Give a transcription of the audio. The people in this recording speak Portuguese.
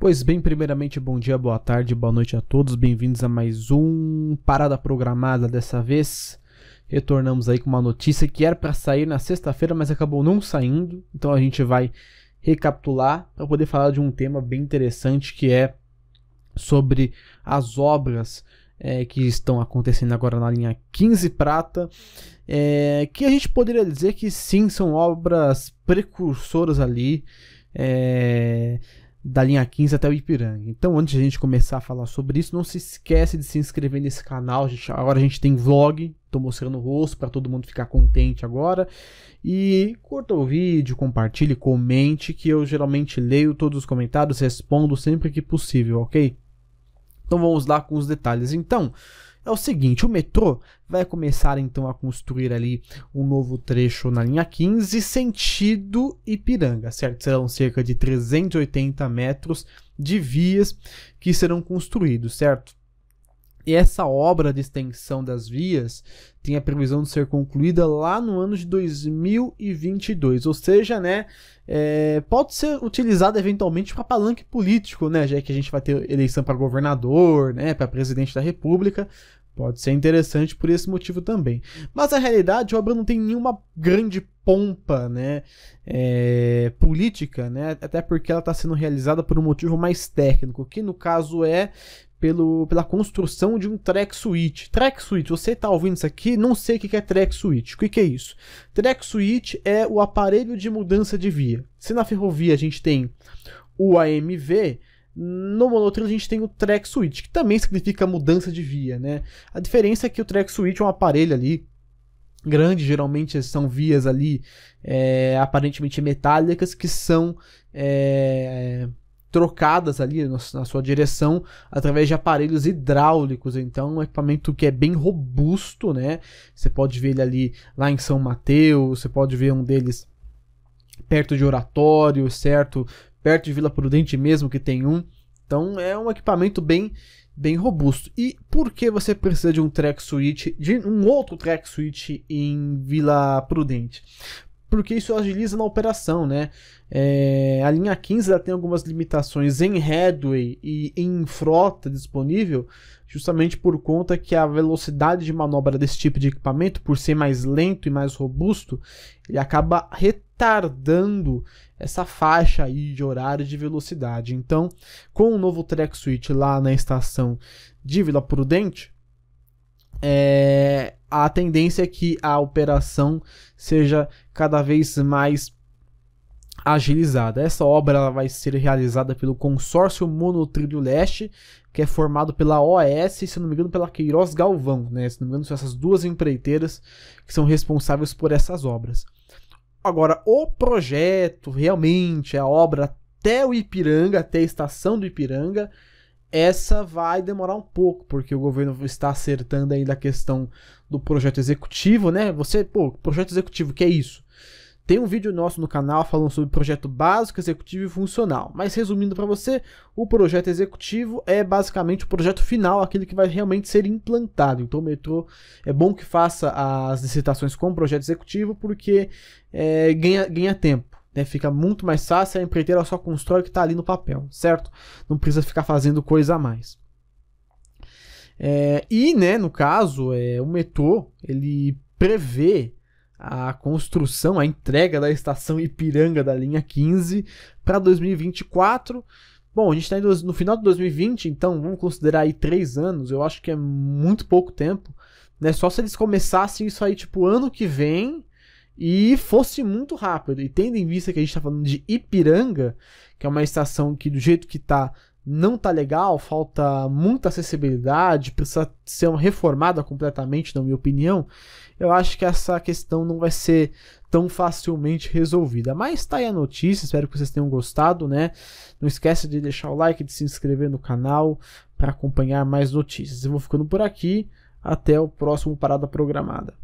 Pois bem, primeiramente, bom dia, boa tarde, boa noite a todos. Bem-vindos a mais um Parada Programada dessa vez. Retornamos aí com uma notícia que era para sair na sexta-feira, mas acabou não saindo. Então a gente vai recapitular para poder falar de um tema bem interessante que é sobre as obras é, que estão acontecendo agora na linha 15 Prata, é, que a gente poderia dizer que sim, são obras precursoras ali. É, da linha 15 até o Ipiranga. Então, antes de a gente começar a falar sobre isso, não se esquece de se inscrever nesse canal. Gente, agora a gente tem vlog, tô mostrando o rosto para todo mundo ficar contente agora. E curta o vídeo, compartilhe, comente, que eu geralmente leio todos os comentários, respondo sempre que possível, ok? Então vamos lá com os detalhes. Então, é o seguinte, o metrô vai começar então a construir ali um novo trecho na linha 15, sentido Ipiranga, certo? Serão cerca de 380 metros de vias que serão construídos, certo? E essa obra de extensão das vias tem a previsão de ser concluída lá no ano de 2022, ou seja, né, é, pode ser utilizada eventualmente para palanque político, né, já que a gente vai ter eleição para governador, né, para presidente da república, Pode ser interessante por esse motivo também. Mas na realidade a obra não tem nenhuma grande pompa né, é, política, né, até porque ela está sendo realizada por um motivo mais técnico, que no caso é pelo, pela construção de um track switch. Track switch, você está ouvindo isso aqui, não sei o que é track switch. O que é isso? Track switch é o aparelho de mudança de via. Se na ferrovia a gente tem o AMV, no monotrilho a gente tem o track switch, que também significa mudança de via, né? A diferença é que o track switch é um aparelho ali grande, geralmente são vias ali é, aparentemente metálicas que são é, trocadas ali na sua direção através de aparelhos hidráulicos. Então, um equipamento que é bem robusto, né? Você pode ver ele ali lá em São Mateus, você pode ver um deles perto de Oratório, certo? Perto de Vila Prudente mesmo que tem um. Então é um equipamento bem bem robusto. E por que você precisa de um track switch, de um outro track switch em Vila Prudente? Porque isso agiliza na operação, né? É, a linha 15 tem algumas limitações em headway e em frota disponível, justamente por conta que a velocidade de manobra desse tipo de equipamento, por ser mais lento e mais robusto, ele acaba retardando essa faixa aí de horário de velocidade. Então, com o novo track switch lá na estação de Vila Prudente, é, a tendência é que a operação seja cada vez mais agilizada. Essa obra vai ser realizada pelo consórcio Monotrilho Leste, que é formado pela OAS e, se não me engano, pela Queiroz Galvão. Né? Se não me engano, são essas duas empreiteiras que são responsáveis por essas obras. Agora, o projeto, realmente, a obra até o Ipiranga, até a estação do Ipiranga, essa vai demorar um pouco, porque o governo está acertando ainda a questão do projeto executivo, né? Você, pô, projeto executivo, que é isso? Tem um vídeo nosso no canal falando sobre projeto básico, executivo e funcional. Mas resumindo para você, o projeto executivo é basicamente o projeto final, aquele que vai realmente ser implantado. Então o metrô é bom que faça as licitações com o projeto executivo porque é, ganha, ganha tempo. Né? Fica muito mais fácil, a empreiteira só constrói o que está ali no papel, certo? Não precisa ficar fazendo coisa a mais. É, e, né, no caso, é, o metrô ele prevê a construção, a entrega da estação Ipiranga da linha 15 para 2024. Bom, a gente está no final de 2020, então vamos considerar aí três anos. Eu acho que é muito pouco tempo. Né? Só se eles começassem isso aí, tipo, ano que vem e fosse muito rápido. E tendo em vista que a gente está falando de Ipiranga, que é uma estação que, do jeito que está não tá legal, falta muita acessibilidade, precisa ser reformada completamente, na minha opinião. Eu acho que essa questão não vai ser tão facilmente resolvida. Mas tá aí a notícia, espero que vocês tenham gostado, né? Não esquece de deixar o like, de se inscrever no canal para acompanhar mais notícias. Eu vou ficando por aqui, até o próximo Parada Programada.